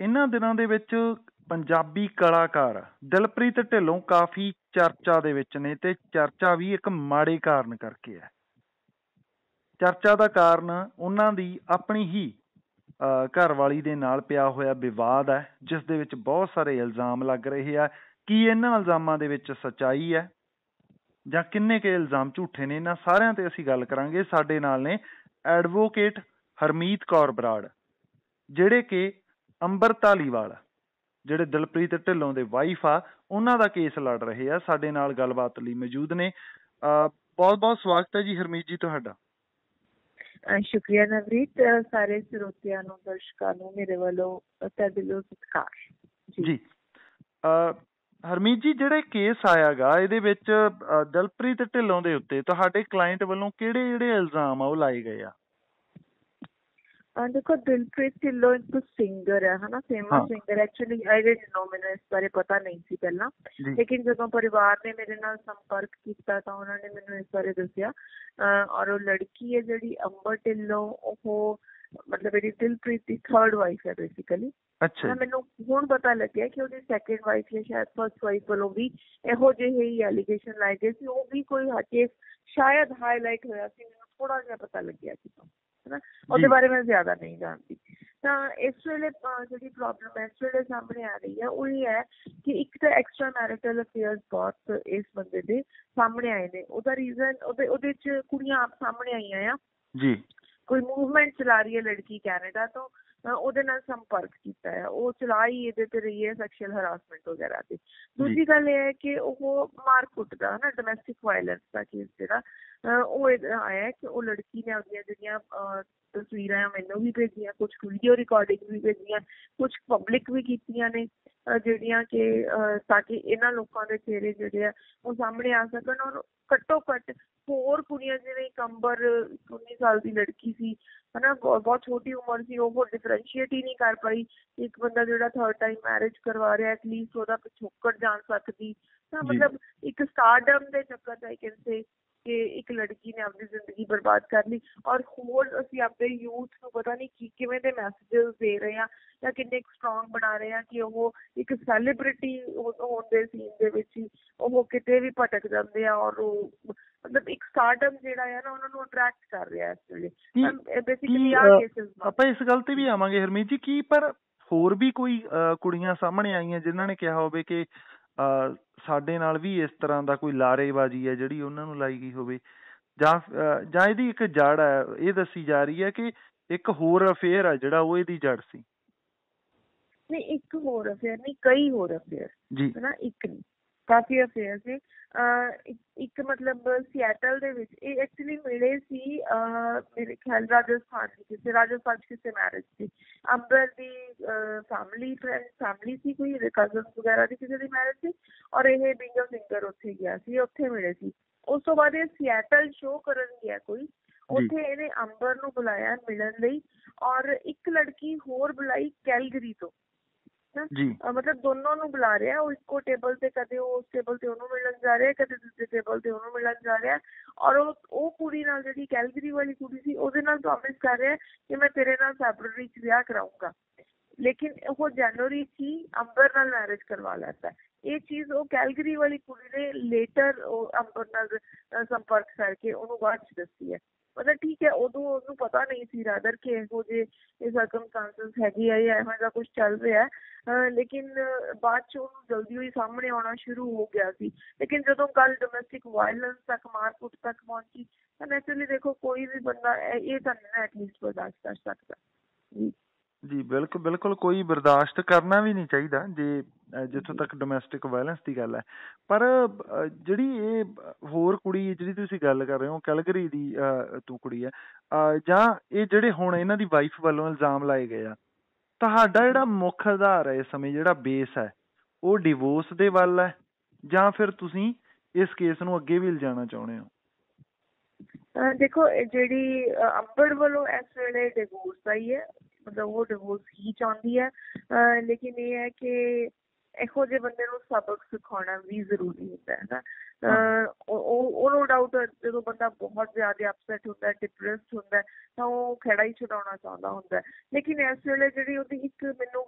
ਇਹਨਾਂ ਦਿਨਾਂ ਦੇ ਵਿੱਚ ਪੰਜਾਬੀ ਕਲਾਕਾਰ ਦਿਲਪ੍ਰੀਤ ਢਿੱਲੋਂ ਕਾਫੀ ਚਰਚਾ ਦੇ ਵਿੱਚ ਨੇ ਤੇ ਚਰਚਾ ਵੀ ਇੱਕ ਮਾੜੇ ਕਾਰਨ ਕਰਕੇ ਹੈ। ਚਰਚਾ ਦਾ ਕਾਰਨ ਉਹਨਾਂ ਦੀ ਆਪਣੀ ਹੀ ਘਰਵਾਲੀ ਦੇ ਨਾਲ ਪਿਆ ਹੋਇਆ ਵਿਵਾਦ ਹੈ, ਜਿਸ ਦੇ ਵਿੱਚ ਬਹੁਤ ਸਾਰੇ ਇਲਜ਼ਾਮ ਲੱਗ ਰਹੇ ਆ। ਕੀ ਇਹਨਾਂ ਇਲਜ਼ਾਮਾਂ ਦੇ ਵਿੱਚ ਸੱਚਾਈ ਹੈ ਜਾਂ ਕਿੰਨੇ ਕੇ ਇਲਜ਼ਾਮ ਝੂਠੇ ਨੇ, ਇਹਨਾਂ ਸਾਰਿਆਂ ਤੇ ਅਸੀਂ ਗੱਲ ਕਰਾਂਗੇ। ਸਾਡੇ ਨਾਲ ਨੇ ਐਡਵੋਕੇਟ ਹਰਮੀਤ ਕੌਰ ਬਰਾੜ, ਜਿਹੜੇ ਕਿ ਅੰਬਰ ਧਾਲੀਵਾਲ ਜਿਹੜੇ ਦਿਲਪ੍ਰੀਤ ਢਿੱਲੋਂ ਦੇ ਵਾਈਫ ਆ ਉਹਨਾਂ ਦਾ ਕੇਸ ਲੜ ਰਹੇ ਆ ਸਾਡੇ ਨਾਲ ਗੱਲਬਾਤ ਲਈ ਮੌਜੂਦ ਨੇ। ਬਹੁਤ ਬਹੁਤ ਸਵਾਗਤ ਹੈ ਜੀ ਹਰਮੀਤ ਜੀ ਤੁਹਾਡਾ। ਸ਼ੁਕਰੀਆ ਨਵਰੀਤ ਸਾਰੇ ਸਰੋਤਿਆਂ ਨੂੰ ਦਰਸ਼ਕਾਂ ਨੂੰ ਮੇਰੇ ਵੱਲੋਂ ਤਹਿ ਸਤਿਕਾਰ। ਜੀ। ਹਰਮੀਤ ਜੀ ਜਿਹੜੇ ਕੇਸ ਆਇਆਗਾ ਇਹਦੇ ਵਿੱਚ ਦਿਲਪ੍ਰੀਤ ਢਿੱਲੋਂ ਦੇ ਉੱਤੇ ਤੁਹਾਡੇ ਕਲਾਇੰਟ ਵੱਲੋਂ ਕਿਹੜੇ ਜਿਹੜੇ ਇਲਜ਼ਾਮ ਆ ਉਹ ਲਾਏ ਗਏ ਆ? ਦੇਖੋ ਦਿਲਪ੍ਰੀਤ ਢਿੱਲੋਂ ਇੱਕ ਸਿੰਗਰ ਹੈ ਹਨਾ famous singer actually I did know ਮੈਨੂੰ ਇਸ ਬਾਰੇ ਪਤਾ ਨਹੀਂ ਸੀ ਪਹਿਲਾਂ ਲੇਕਿਨ ਜਦੋਂ ਪਰਿਵਾਰ ਨੇ ਮੇਰੇ ਨਾਲ ਸੰਪਰਕ ਕੀਤਾ ਤਾਂ ਉਹਨਾਂ ਨੇ ਮੈਨੂੰ ਇਸ ਬਾਰੇ ਦੱਸਿਆ ਔਰ ਉਹ ਲੜਕੀ ਹੈ ਜਿਹੜੀ ਅੰਬਰ ਢਿੱਲੋਂ ਉਹ ਮਤਲਬ ਇਹਦੀ ਦਿਲਪ੍ਰੀਤ ਦੀ ਥਰਡ ਵਾਈਫ ਹੈ ਬੇਸਿਕਲੀ ਅੱਛਾ ਮੈਨੂੰ ਹੁਣ ਪਤਾ ਲੱਗਿਆ ਕਿ ਉਹਦੀ ਸੈਕੰਡ ਵਾਈਫ ਹੈ ਸ਼ਾਇਦ ਫਰਸਟ ਵਾਈਫ ਵੱਲੋਂ ਵੀ ਇਹੋ ਜਿਹੇ ਹੀ ਐਲੀਗੇਸ਼ਨ ਲਾਏ ਗਏ ਸੀ ਉਹ ਵੀ ਕੋਈ ਕੇਸ ਸ਼ਾਇਦ ਹਾਈਲਾਈਟ ਹੋਇਆ ਸੀ ਮੈਨੂੰ ਥੋੜਾ ਜਿਹਾ ਪਤਾ ਲੱਗਿਆ ਸੀ ਹਨਾ ਉਹਦੇ ਬਾਰੇ ਮੈਂ ਜ਼ਿਆਦਾ ਨਹੀਂ ਜਾਣਦੀ। ਤਾਂ ਇਸ ਵੇਲੇ ਜਿਹੜੀ ਪ੍ਰੋਬਲਮ ਇਸ ਵੇਲੇ ਸਾਹਮਣੇ ਆ ਰਹੀ ਹੈ ਉਹ ਇਹ ਹੈ ਕਿ ਇੱਕ ਤਾਂ ਐਕਸਟਰਾ ਮੈਰਿਟਲ ਅਫੇਅਰਸ ਬਹੁਤ ਇਸ ਬੰਦੇ ਦੇ ਸਾਹਮਣੇ ਆਏ ਨੇ। ਉਹਦਾ ਰੀਜ਼ਨ ਉਹਦੇ ਉਹਦੇ ਚ ਕੁੜੀਆਂ ਆਪ ਸਾਹਮਣੇ ਆਈਆਂ ਆ। ਜੀ। ਕੋਈ ਮੂਵਮੈਂਟ ਚਲਾ ਰਹੀ ਹੈ ਲੜਕੀ ਕੈਨੇਡਾ ਤੋਂ। ਉਹਦੇ ਨਾਲ ਸੰਪਰਕ ਕੀਤਾ ਹੈ। ਉਹ ਚਲਾਈ ਇਹਦੇ ਤੇ ਰਹੀ ਹੈ ਸੈਕਸ਼ੂਅਲ ਹਰਾਸਮੈਂਟ ਵਗੈਰਾ ਤੇ। ਦੂਜੀ ਗੱਲ ਇਹ ਹੈ ਕਿ ਉਹ ਮਾਰ ਕੁੱਟ ਦਾ ਨਾ ਡੋਮੈਸਟਿਕ ਵਾਇਲੈਂਸ ਦਾ ਕੇਸ ਜਿਹੜਾ ਉਹ ਆਇਆ ਕਿ ਉਹ ਲੜਕੀ ਨੇ ਆਪਣੀਆਂ ਜਿਹੜੀਆਂ ਤਸਵੀਰਾਂ ਮੈਨੂੰ ਵੀ ਭੇਜੀਆਂ ਕੁਝ ਵੀਡੀਓ ਰਿਕਾਰਡਿੰਗ ਵੀ ਭੇਜੀਆਂ ਕੁਝ ਪਬਲਿਕ ਵੀ ਕੀਤੀਆਂ ਨੇ ਜਿਹੜੀਆਂ ਕਿ ਤਾਂ ਕਿ ਇਹਨਾਂ ਲੋਕਾਂ ਦੇ ਚਿਹਰੇ ਜਿਹੜੇ ਆ ਉਹ ਸਾਹਮਣੇ ਆ ਸਕਣ ਔਰ ਘੱਟੋ ਘੱਟ ਹੋਰ ਕੁੜੀਆਂ ਜਿਵੇਂ ਕੰਬਰ 19 ਸਾਲ ਦੀ ਲੜਕੀ ਸੀ ਹਨਾ ਬਹੁਤ ਛੋਟੀ ਉਮਰ ਸੀ ਉਹ ਹੀ ਨਹੀਂ ਕਰ ਪਾਈ। ਇੱਕ ਬੰਦਾ ਜਿਹੜਾ ਥਰਡ ਟਾਈਮ ਮੈਰਿਜ ਕਰਵਾ ਰਿਹਾ ਐਟਲੀਸਟ ਉਹਦਾ ਪਿਛੋਕੜ ਜਾਣ ਸਕਦੀ। ਤਾਂ ਮਤਲਬ ਇੱਕ ਸਟਾਰਡਮ ਦੇ ਚੱਕਰ ਚ ਆਈ ਕੈਨ ਸੇ ਕਿ ਇੱਕ ਲੜਕੀ ਨੇ ਆਪਣੀ ਜ਼ਿੰਦਗੀ ਬਰਬਾਦ ਕਰ ਲਈ। ਔਰ ਹੋਰ ਅਸੀਂ ਆਪਣੇ ਯੂਥ ਨੂੰ ਪਤਾ ਨਹੀਂ ਕੀ ਕਿਵੇਂ ਦੇ ਮੈਸੇजेस ਦੇ ਰਹੇ ਆ ਜਾਂ ਕਿੰਨੇ ਸਟਰੋਂਗ ਬਣਾ ਰਹੇ ਆ ਕਿ ਉਹ ਇੱਕ ਸੈਲੀਬ੍ਰਿਟੀ ਹੋਣ ਦੇ ਸੀਨ ਦੇ ਵਿੱਚ ਉਹ ਕਿਤੇ ਵੀ ਭਟਕ ਜਾਂਦੇ ਆ ਔਰ ਉਹ ਮਤਲਬ ਇੱਕ ਸਟਾਰਡਮ ਜਿਹੜਾ ਹੈ ਨਾ ਉਹਨਾਂ ਨੂੰ ਅਟਰੈਕਟ ਕਰ ਰਿਹਾ ਇਸ ਵੇਲੇ। ਬੇਸਿਕਲੀ ਆ ਕੇਸਿਸ ਆਪਾਂ ਇਸ ਗੱਲ ਤੇ ਵੀ ਆਵਾਂਗੇ ਹਰਮੀਤ ਜੀ ਕੀ ਪਰ ਹੋਰ ਵੀ ਕੋਈ ਕੁੜੀਆਂ ਸਾਹਮਣੇ ਆਈਆਂ ਜਿਨ੍ਹਾਂ ਨੇ ਕਿਹਾ ਹੋਵੇ ਕਿ ਸਾਡੇ ਨਾਲ ਵੀ ਇਸ ਤਰ੍ਹਾਂ ਦਾ ਕੋਈ ਲਾਰੇਬਾਜ਼ੀ ਹੈ ਜਿਹੜੀ ਉਹਨਾਂ ਨੂੰ ਲਾਈ ਗਈ ਹੋਵੇ। ਜਾਂ ਜਾਂ ਇਹਦੀ ਇੱਕ ਜੜ ਹੈ ਇਹ ਦੱਸੀ ਜਾ ਰਹੀ ਹੈ ਕਿ ਇੱਕ ਹੋਰ ਅਫੇਅਰ ਹੈ ਜਿਹੜਾ ਉਹ ਇਹਦੀ ਜੜ ਸੀ। ਨਹੀਂ ਇੱਕ ਹੋਰ ਅਫੇਅਰ ਨਹੀਂ ਕਈ ਹੋਰ ਅਫੇਅਰ ਜੀ। ਨਾ ਇੱਕ ਨਹੀਂ ਕਾਫੀ ਅਫੇਅਰ ਸੀ ਇੱਕ ਮਤਲਬ ਸਿਐਟਲ ਦੇ ਵਿੱਚ ਇਹ ਐਕਚੁਅਲੀ ਮਿਲੇ ਸੀ ਮੇਰੇ ਖਿਆਲ ਰਾਜਸਥਾਨ ਦੀ ਕਿਸੇ ਰਾਜਸਥਾਨ ਕਿਸੇ ਮੈਰਿਜ ਸੀ ਅੰਬਰ ਦੀ ਫੈਮਿਲੀ ਫਰੈਂਡ ਫੈਮਿਲੀ ਸੀ ਕੋਈ ਕਜ਼ਨਸ ਵਗੈਰਾ ਦੀ ਕਿਸੇ ਦੀ ਮੈਰਿਜ ਸੀ ਔਰ ਇਹ ਬਿੰਗੋ ਸਿੰਗਰ ਉੱਥੇ ਗਿਆ ਸੀ ਉੱਥੇ ਮਿਲੇ ਸੀ। ਉਸ ਤੋਂ ਬਾਅਦ ਇਹ ਸਿਐਟਲ ਸ਼ੋਅ ਕਰਨ ਗਿਆ ਕੋਈ ਉੱਥੇ ਇਹਨੇ ਅੰਬਰ ਨੂੰ ਬੁਲਾਇਆ ਮਿਲਣ ਲਈ ਔਰ ਇੱਕ ਲੜਕੀ ਹੋਰ ਬੁਲਾਈ ਕੈਲਗਰੀ ਤੋਂ। ਮਤਲਬ ਦੋਨੋਂ ਨੂੰ ਬੁਲਾ ਰਿਹਾ ਉਹ ਇੱਕੋ ਟੇਬਲ ਤੇ ਕਦੇ ਉਹ ਉਸ ਟੇਬਲ ਤੇ ਉਹਨੂੰ ਮਿਲਣ ਜਾ ਰਿਹਾ ਕਦੇ ਦੂਜੇ ਟੇਬਲ ਤੇ ਉਹਨੂੰ ਮਿਲਣ ਜਾ ਰਿਹਾ ਔਰ ਉਹ ਉਹ ਕੁੜੀ ਨਾਲ ਜਿਹੜੀ ਕੈਲਗਰੀ ਵਾਲੀ ਕੁੜੀ ਸੀ ਉਹਦੇ ਨਾਲ ਪ੍ਰੋਮਿਸ ਕਰ ਰਿਹਾ ਕਿ ਮੈਂ ਤੇਰੇ ਨਾਲ ਫੈਬਰਵਰੀ ਚ ਵਿਆਹ ਕਰਾਉਂਗਾ ਲੇਕਿਨ ਉਹ ਜਨਵਰੀ ਚ ਅੰਬਰ ਨਾਲ ਮੈਰਿਜ ਕਰਵਾ ਲੈਂਦਾ। ਇਹ ਚੀਜ਼ ਉਹ ਕੈਲਗਰੀ ਵਾਲੀ ਕੁੜੀ ਨੇ ਲੇਟਰ ਉਹ ਅੰਬਰ ਨਾਲ ਸੰਪਰਕ ਕਰਕੇ ਉਹਨੂੰ ਬਾਅਦ ਚ ਦੱਸੀ ਹੈ। ਮਤਲਬ ਠੀਕ ਹੈ ਉਦੋਂ ਉਹਨੂੰ ਪਤਾ ਨਹੀਂ ਸੀ ਰਾਦਰ ਕਿ ਇਹੋ ਜੇ ਇਹ ਸਰਕਮਸਟੈਂਸਸ ਹੈਗੀ ਆ ਜਾਂ ਇਹੋ ਜਿਹਾ ਕੁਝ ਚੱਲ ਰਿਹਾ ਲੇਕਿਨ ਬਾਅਦ ਚ ਉਹਨੂੰ ਜਲਦੀ ਹੀ ਸਾਹਮਣੇ ਆਉਣਾ ਸ਼ੁਰੂ ਹੋ ਗਿਆ ਸੀ। ਲੇਕਿਨ ਜਦੋਂ ਗੱਲ ਡੋਮੈਸਟਿਕ ਵਾਇਲੈਂਸ ਤੱਕ ਮਾਰਕੁੱਟ ਤੱਕ ਪਹੁੰਚੀ ਤਾਂ ਨੈਚੁਰਲੀ ਦੇਖੋ ਕੋਈ ਵੀ ਬੰਦਾ ਇਹ ਤਾਂ ਨਹੀਂ ਐਟਲੀਸਟ ਬਰਦਾਸ਼ਤ ਕਰ ਸਕਦਾ। ਜੀ। ਜੀ ਬਿਲਕੁਲ ਬਿਲਕੁਲ ਕੋਈ ਬਰਦਾਸ਼ਤ ਕਰਨਾ ਵੀ ਨਹੀਂ ਚਾਹੀਦਾ ਜੇ ਜਿੱਥੋਂ ਤੱਕ ਡੋਮੈਸਟਿਕ ਵਾਇਲੈਂਸ ਦੀ ਗੱਲ ਹੈ। ਪਰ ਜਿਹੜੀ ਇਹ ਹੋਰ ਕੁੜੀ ਜਿਹੜੀ ਤੁਸੀਂ ਗੱਲ ਕਰ ਰਹੇ ਹੋ ਕੈਲਗਰੀ ਦੀ ਤੂੰ ਕੁੜੀ ਹੈ ਜਾਂ ਇਹ ਜਿਹੜੇ ਹੁਣ ਇਹਨਾਂ ਦੀ ਵਾਈਫ ਵੱਲੋਂ ਇਲਜ਼ਾਮ ਲਾਏ ਗਏ ਆ ਤੁਹਾਡਾ ਜਿਹੜਾ ਮੁੱਖ ਆਧਾਰ ਹੈ ਇਸ ਸਮੇਂ, ਜਿਹੜਾ ਬੇਸ ਹੈ, ਉਹ ਡਿਵੋਰਸ ਦੇ ਵੱਲ ਹੈ ਜਾਂ ਫਿਰ ਤੁਸੀਂ ਇਸ ਕੇਸ ਨੂੰ ਅੱਗੇ ਵੀ ਲਿਜਾਣਾ ਚਾਹੁੰਦੇ ਹੋ? ਦੇਖੋ ਜਿਹੜੀ ਅੰਬਰ ਵੱਲੋਂ ਇਸ ਵੇਲੇ ਡਿਵੋਰਸ ਆਈ ਹੈ, ਮਤਲਬ ਉਹ ਡਿਵੋਰਸ ਹੀ ਚਾਹੁੰਦੀ ਹੈ। ਲੇਕਿਨ ਇਹ ਹੈ ਕਿ ਇਹੋ ਜਿਹੇ ਬੰਦੇ ਨੂੰ ਸਬਕ ਸਿਖਾਉਣਾ ਵੀ ਜ਼ਰੂਰੀ ਹੁੰਦਾ ਹੈ ਨਾ। ਉਹ ਉਹ ਨੋ ਡਾਊਟ ਜਦੋਂ ਬੰਦਾ ਬਹੁਤ ਜ਼ਿਆਦਾ ਅਪਸੈਟ ਹੁੰਦਾ ਡਿਪਰੈਸਡ ਹੁੰਦਾ ਤਾਂ ਉਹ ਖੜਾ ਹੀ ਛਡਾਉਣਾ ਚਾਹੁੰਦਾ ਹੁੰਦਾ ਲੇਕਿਨ ਇਸ ਵੇਲੇ ਜਿਹੜੀ ਉਹਦੀ ਇੱਕ ਮੈਨੂੰ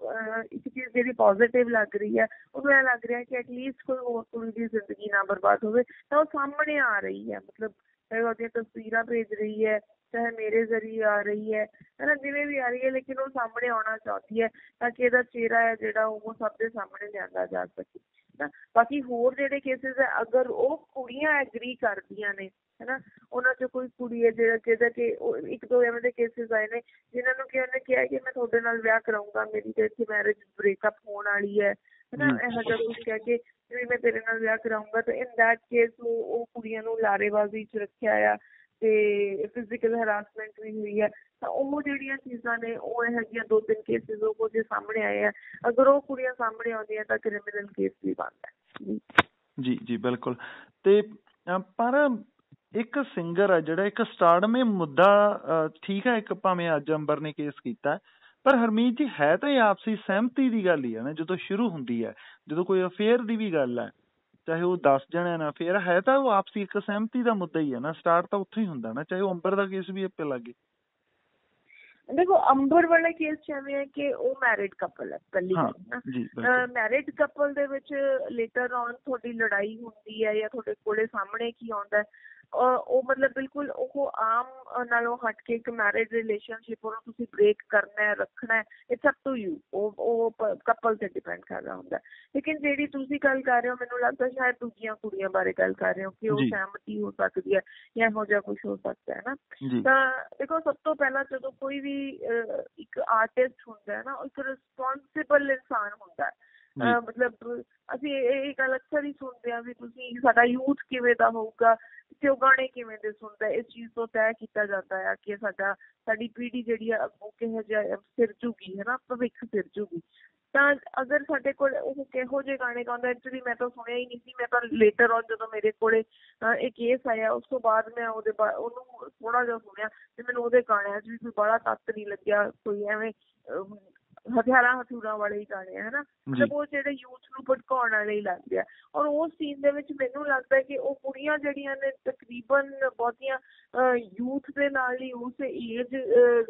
ਇੱਕ ਚੀਜ਼ ਜਿਹੜੀ ਪੋਜ਼ਿਟਿਵ ਲੱਗ ਰਹੀ ਹੈ ਉਹਨੂੰ ਇਹ ਲੱਗ ਰਿਹਾ ਕਿ ਐਟਲੀਸਟ ਕੋਈ ਹੋਰ ਕੁੜੀ ਦੀ ਜ਼ਿੰਦਗੀ ਨਾ ਬਰਬਾਦ ਹੋਵੇ ਤਾਂ ਉਹ ਸਾਹਮਣੇ ਆ ਰਹੀ ਹੈ। ਮਤਲਬ ਉਹਦੀਆਂ ਤਸਵੀਰਾਂ ਭੇਜ ਰਹੀ ਹੈ, ਚਾਹੇ ਮੇਰੇ ਜ਼ਰੀਏ ਆ ਰਹੀ ਹੈ। ਹਨਾ ਜਿਵੇਂ ਵੀ ਆ ਰਹੀ ਹੈ, ਲੇਕਿਨ ਉਹ ਸਾਹਮਣੇ ਆਉਣਾ ਚਾਹਤੀ ਹੈ ਤਾਂ ਕਿ ਇਹਦਾ ਚਿਹਰਾ ਹੈ ਜਿਹੜਾ ਉਹ ਸਭ ਦੇ ਸਾਹਮਣੇ ਲਿਆਂਦਾ ਜਾ ਸਕੇ। ਨਾ, ਬਾਕੀ ਹੋਰ ਜਿਹੜੇ ਕੇਸਿਸ ਹੈ, ਅਗਰ ਉਹ ਕੁੜੀਆਂ ਐਗਰੀ ਕਰਦੀਆਂ ਨੇ ਹਨਾ ਉਹਨਾਂ ਚ ਕੋਈ ਕੁੜੀ ਹੈ ਜਿਹੜਾ ਜਿਹਦਾ ਕਿ ਇੱਕ ਦੋ ਐਵੇਂ ਦੇ ਕੇਸਿਸ ਆਏ ਨੇ, ਜਿਨ੍ਹਾਂ ਨੂੰ ਕਿ ਉਹਨੇ ਕਿਹਾ ਕਿ ਮੈਂ ਤੁਹਾਡੇ ਨਾਲ ਵਿਆਹ ਕਰਾਉਂਗਾ ਮੇਰੀ ਤੇ ਇੱਥੇ ਮੈਰਿਜ ਬ੍ਰੇਕਅਪ ਹੋਣ ਵਾਲੀ ਹੈ। ਹੈਨਾ ਇਹ ਜਿਹਾ ਕੁਝ ਕਹਿ ਕੇ ਵੀ ਮੈਂ ਤੇਰੇ ਨਾਲ ਵਿਆਹ ਕਰਾਉਂਗਾ ਤਾਂ ਇਨ ਦੈਟ ਕੇਸ ਉਹ ਉਹ ਕੁੜੀਆਂ ਨੂੰ ਲਾਰੇਬਾਜ਼ੀ ਚ ਰੱਖਿਆ ਆ ਤੇ ਫਿਜ਼ੀਕਲ ਹਰਾਸਮੈਂਟ ਵੀ ਹੋਈ ਹੈ ਤਾਂ ਉਹ ਜਿਹੜੀਆਂ ਚੀਜ਼ਾਂ ਨੇ ਉਹ ਇਹ ਹੈਗੀਆਂ ਦੋ ਤਿੰਨ ਕੇਸਿਸ ਉਹ ਜੇ ਸਾਹਮਣੇ ਆਏ ਆ। ਅਗਰ ਉਹ ਕੁੜੀਆਂ ਸਾਹਮਣੇ ਆਉਂਦੀਆਂ ਤਾਂ ਕ੍ਰਿਮੀਨਲ ਕੇਸ ਵੀ ਬਣਦਾ ਜੀ ਜੀ ਬਿਲਕੁਲ। ਤੇ ਪਰ ਇੱਕ ਸਿੰਗਰ ਹੈ ਜਿਹੜਾ ਇੱਕ ਸਟਾਰਡਮ ਮੁੱਦਾ ਠੀਕ ਹੈ ਇੱਕ ਭਾਵੇਂ ਅੱਜ ਅੰਬਰ ਨੇ ਕੇਸ ਕੀਤਾ। ਪਰ ਹਰਮੀਤ ਜੀ ਹੈ ਤਾਂ ਇਹ ਆਪਸੀ ਸਹਿਮਤੀ ਦੀ ਗੱਲ ਹੀ ਹੈ ਨਾ ਜਦੋਂ ਸ਼ੁਰੂ ਹੁੰਦੀ ਹੈ ਜਦੋਂ ਕੋਈ ਅਫੇਅਰ ਦੀ ਵੀ ਗੱਲ ਹੈ ਚਾਹੇ ਉਹ 10 ਜਣਿਆਂ ਨਾਲ ਫੇਰ ਹੈ ਤਾਂ ਉਹ ਆਪਸੀ ਇੱਕ ਸਹਿਮਤੀ ਦਾ ਮੁੱਦਾ ਹੀ ਹੈ ਨਾ ਸਟਾਰਟ ਤਾਂ ਉੱਥੇ ਹੀ ਹੁੰਦਾ ਨਾ ਚਾਹੇ ਉਹ ਅੰਬਰ ਦਾ ਕੇਸ ਵੀ ਆਪੇ ਲੱਗੇ ਦੇਖੋ ਅੰਬਰ ਵਾਲਾ ਕੇਸ ਐਵੇਂ ਹੈ ਕਿ ਉਹ ਮੈਰਿਡ ਕਪਲ ਹੈ ਕੱਲੀ ਨਾ। ਮੈਰਿਡ ਕਪਲ ਦੇ ਵਿੱਚ ਲੇਟਰ ਔਨ ਤੁਹਾਡੀ ਲੜਾਈ ਹੁੰਦੀ ਹੈ ਜਾਂ ਤੁਹਾਡੇ ਕੋਲੇ ਸਾਹਮਣੇ ਕੀ ਆਉਂਦਾ ਉਹ ਮਤਲਬ ਬਿਲਕੁਲ ਉਹ ਆਮ ਨਾਲੋਂ ਹਟ ਕੇ ਇੱਕ ਮੈਰਿਜ ਰਿਲੇਸ਼ਨਸ਼ਿਪ ਉਹਨੂੰ ਤੁਸੀਂ ਬ੍ਰੇਕ ਕਰਨਾ ਹੈ ਰੱਖਣਾ ਹੈ ਇਟਸ ਅਪ ਟੂ ਯੂ ਉਹ ਉਹ ਕਪਲ ਤੇ ਡਿਪੈਂਡ ਕਰਦਾ ਹੁੰਦਾ ਲੇਕਿਨ ਜਿਹੜੀ ਤੁਸੀਂ ਗੱਲ ਕਰ ਰਹੇ ਹੋ ਮੈਨੂੰ ਲੱਗਦਾ ਸ਼ਾਇਦ ਦੂਜੀਆਂ ਕੁੜੀਆਂ ਬਾਰੇ ਗੱਲ ਕਰ ਰਹੇ ਹੋ ਕਿ ਉਹ ਸਹਿਮਤੀ ਹੋ ਸਕਦੀ ਹੈ ਜਾਂ ਇਹੋ ਜਿਹਾ ਕੁਝ ਹੋ ਸਕਦਾ ਹੈ ਨਾ। ਤਾਂ ਦੇਖੋ ਸਭ ਤੋਂ ਪਹਿਲਾਂ ਜਦੋਂ ਕੋਈ ਵੀ ਇੱਕ ਆਰਟਿਸਟ ਹੁੰਦਾ ਹੈ ਨਾ ਉਹ ਇੱਕ ਰਿਸਪੌਂਸਿਬਲ ਇਨਸਾਨ ਹੁੰਦਾ ਹੈ। ਮਤਲਬ ਅਸੀਂ ਇਹ ਗੱਲ ਅਕਸਰ ਹੀ ਸੁਣਦੇ ਆ ਵੀ ਤੁਸੀਂ ਸਾਡਾ ਯੂਥ ਕਿਵੇਂ ਦਾ ਹੋਊਗਾ ਤੇ ਉਹ ਗਾਣੇ ਕਿਵੇਂ ਦੇ ਸੁਣਦਾ ਇਸ ਚੀਜ਼ ਤੋਂ ਤੈਅ ਕੀਤਾ ਜਾਂਦਾ ਹੈ ਕਿ ਸਾਡਾ ਸਾਡੀ ਪੀੜ੍ਹੀ ਜਿਹੜੀ ਆ ਉਹ ਕਿਹੋ ਜਿਹਾ ਸਿਰ ਜੂਗੀ ਹੈ ਨਾ ਭਵਿੱਖ ਸਿਰ ਜੂਗੀ ਤਾਂ ਅਗਰ ਸਾਡੇ ਕੋਲ ਉਹ ਕਿਹੋ ਜਿਹੇ ਗਾਣੇ ਗਾਉਂਦਾ ਐਕਚੁਅਲੀ ਮੈਂ ਤਾਂ ਸੁਣਿਆ ਹੀ ਨਹੀਂ ਸੀ ਮੈਂ ਤਾਂ ਲੇਟਰ ਔਨ ਜਦੋਂ ਮੇਰੇ ਕੋਲੇ ਇਹ ਕੇਸ ਆਇਆ ਉਸ ਤੋਂ ਬਾਅਦ ਮੈਂ ਉਹਦੇ ਉਹਨੂੰ ਥੋੜਾ ਜਿਹਾ ਸੁਣਿਆ ਤੇ ਮੈਨੂੰ ਉਹਦੇ ਗਾਣਿਆਂ 'ਚ ਵੀ ਕੋਈ ਬੜਾ ਤੱਤ ਨਹੀਂ ਲੱਗਿਆ ਕੋਈ ਐਵੇਂ ਹਥਿਆਰਾਂ ਹਥੂਰਾਂ ਵਾਲੇ ਹੀ ਗਾਣੇ ਹੈ ਨਾ ਮਤਲਬ ਉਹ ਜਿਹੜੇ ਯੂਥ ਨੂੰ ਭਟਕਾਉਣ ਵਾਲੇ ਹੀ ਲੱਗਦੇ ਆ। ਔਰ ਉਸ ਸੀਨ ਦੇ ਵਿੱਚ ਮੈਨੂੰ ਲੱਗਦਾ ਕਿ ਉਹ ਕੁੜੀਆਂ ਜਿਹੜੀਆਂ ਨੇ ਤਕਰੀਬਨ ਬਹੁਤੀਆਂ ਯੂਥ ਦੇ ਨਾਲ ਹੀ ਉਸ ਏਜ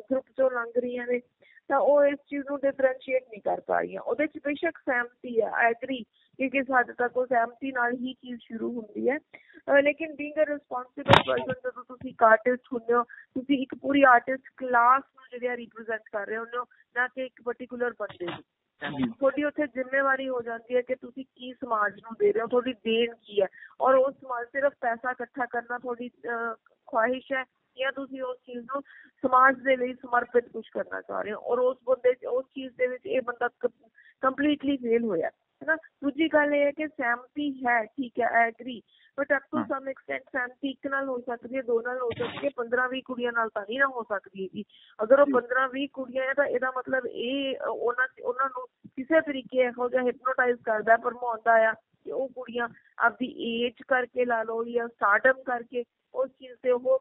ਗਰੁੱਪ ਚੋਂ ਲੰਘ ਰਹੀਆਂ ਨੇ ਤਾਂ ਉਹ ਇਸ ਚੀਜ਼ ਨੂੰ ਡਿਫਰੈਂਸ਼ੀਏਟ ਨਹੀਂ ਕਰ ਪਾ ਰਹੀਆਂ। ਉਹਦੇ ਚ ਬੇਸ਼ੱਕ ਸਹਿਮਤੀ ਆਈ ਐਗਰੀ ਕਿ ਕਿਸ ਹੱਦ ਤੱਕ ਉਹ ਸਹਿਮਤੀ ਨਾਲ ਹੀ ਚੀਜ਼ ਸ਼ੁਰੂ ਹੁੰਦੀ ਹੈ। ਲੇਕਿਨ ਬੀਇੰਗ ਅ ਰਿਸਪੌਂਸਿਬਲ ਪਰਸਨ ਜਦੋਂ ਤੁਸੀਂ ਇੱਕ ਆਰਟਿਸਟ ਹੁੰਦੇ ਹੋ ਤੁਸੀਂ ਇੱਕ ਪੂਰੀ ਆਰਟਿਸਟ ਕਲਾਸ ਨੂੰ ਜਿਹੜਾ ਰਿਪਰੈਜ਼ੈਂਟ ਕਰ ਰਹੇ ਹੋ ਨਾ ਕਿ ਇੱਕ ਪਾਰਟਿਕੂਲਰ ਬੰਦੇ ਨੂੰ। ਤੁਹਾਡੀ ਉੱਥੇ ਜ਼ਿੰਮੇਵਾਰੀ ਹੋ ਜਾਂਦੀ ਹੈ ਕਿ ਤੁਸੀਂ ਕੀ ਸਮਾਜ ਨੂੰ ਦੇ ਰਹੇ ਹੋ ਤੁਹਾਡੀ ਦੇਣ ਕੀ ਹੈ। ਔਰ ਉਹ ਸਮਾਜ ਸਿਰਫ ਪੈਸਾ ਇਕੱਠਾ ਕਰਨਾ ਤੁਹਾਡੀ ਖੁਆਇਸ਼ ਹੈ ਜਾਂ ਤੁਸੀਂ ਉਸ ਚੀਜ਼ ਨੂੰ ਸਮਾਜ ਦੇ ਲਈ ਸਮਰਪਿਤ ਕੁਝ ਕਰਨਾ ਚਾਹ ਰਹੇ ਹੋ। ਔਰ ਉਸ ਬੰਦੇ ਉਸ ਚੀਜ਼ ਦੇ ਵਿੱਚ ਇਹ ਬੰਦਾ ਕੰਪਲੀਟਲੀ ਫੇਲ ਹੋਇਆ। ਹੈ ਨਾ ਦੂਜੀ ਗੱਲ ਇਹ ਹੈ ਕਿ ਸਹਿਮਤੀ ਹੈ ਠੀਕ ਹੈ agree but up to some extent ਸਹਿਮਤੀ ਇੱਕ ਨਾਲ ਹੋ ਸਕਦੀ ਹੈ ਦੋ ਨਾਲ ਹੋ ਸਕਦੀ ਹੈ 15 20 ਕੁੜੀਆਂ ਨਾਲ ਤਾਂ ਨਹੀਂ ਨਾ ਹੋ ਸਕਦੀ ਹੈਗੀ ਅਗਰ ਉਹ 15 20 ਕੁੜੀਆਂ ਹੈ ਤਾਂ ਇਹਦਾ ਮਤਲਬ ਇਹ ਉਹਨਾਂ ਉਹਨਾਂ ਨੂੰ ਕਿਸੇ ਤਰੀਕੇ ਇਹੋ ਜਿਹਾ ਹਿਪਨੋਟਾਈਜ਼ ਕਰਦਾ ਭਰਮਾਉਂਦਾ ਆ ਕਿ ਉਹ ਕੁੜੀਆਂ ਆਪਦੀ ਏਜ ਕਰਕੇ ਲਾ ਲਓ ਜਾਂ ਸਟਾਰਟਅਪ ਕਰਕੇ ਉਸ ਚੀਜ਼ ਤੇ ਉਹ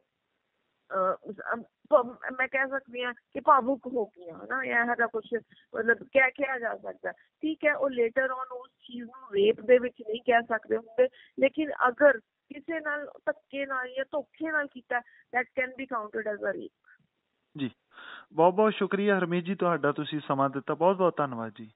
ਮੈਂ ਕਹਿ ਸਕਦੀ ਹਾਂ ਕਿ ਭਾਵੁਕ ਹੋ ਗਈਆਂ ਹਨਾ ਇਹ ਦਾ ਕੁਝ ਮਤਲਬ ਕਹਿ ਕਿਹਾ ਜਾ ਸਕਦਾ ਠੀਕ ਹੈ ਉਹ ਲੇਟਰ ਔਨ ਉਸ ਚੀਜ਼ ਨੂੰ ਰੇਪ ਦੇ ਵਿੱਚ ਨਹੀਂ ਕਹਿ ਸਕਦੇ ਹੁੰਦੇ ਲੇਕਿਨ ਅਗਰ ਕਿਸੇ ਨਾਲ ਧੱਕੇ ਨਾਲ ਜਾਂ ਧੋਖੇ ਨਾਲ ਕੀਤਾ that can be counted as a rape ਜੀ ਬਹੁਤ ਬਹੁਤ ਸ਼ੁਕਰੀਆ ਹਰਮੀਤ ਜੀ ਤੁਹਾਡਾ ਤੁਸੀਂ ਸਮਾਂ ਦਿੱਤਾ ਬਹੁਤ ਬਹੁਤ ਧੰਨਵਾਦ ਜੀ